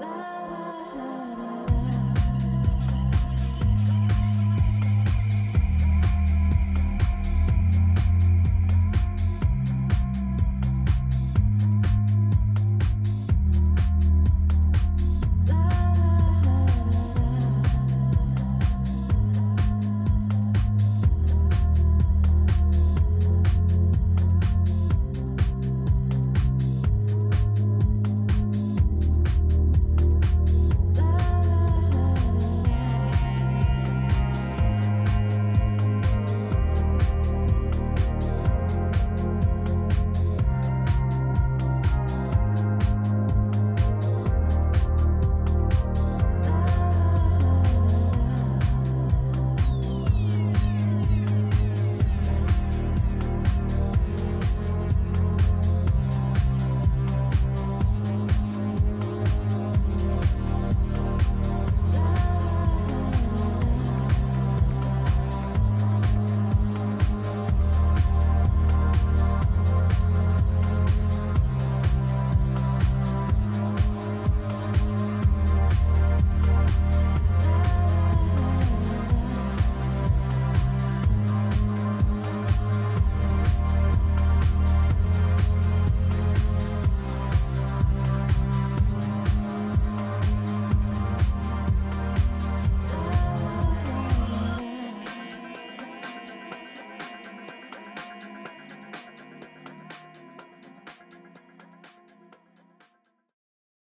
la la